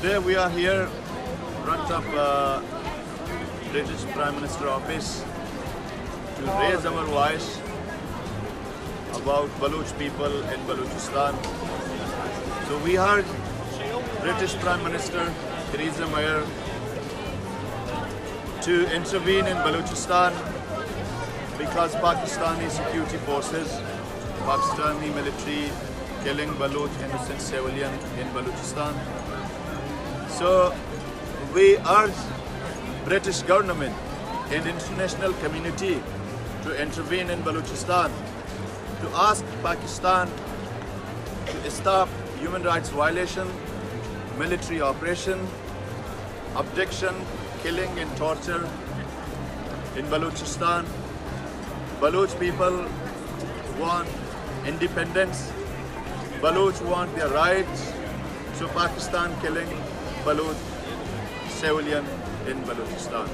Today we are here in front of uh, British Prime Minister office to raise our voice about Baloch people in Balochistan. So we heard British Prime Minister Theresa May to intervene in Balochistan because Pakistani security forces, Pakistani military killing Baloch innocent civilian in Balochistan. So we urge British government and international community to intervene in Balochistan to ask Pakistan to stop human rights violation, military operation, abduction, killing and torture in Balochistan. Baloch people want independence. Baloch want their rights. So Pakistan killing Baloch civilian in Balochistan.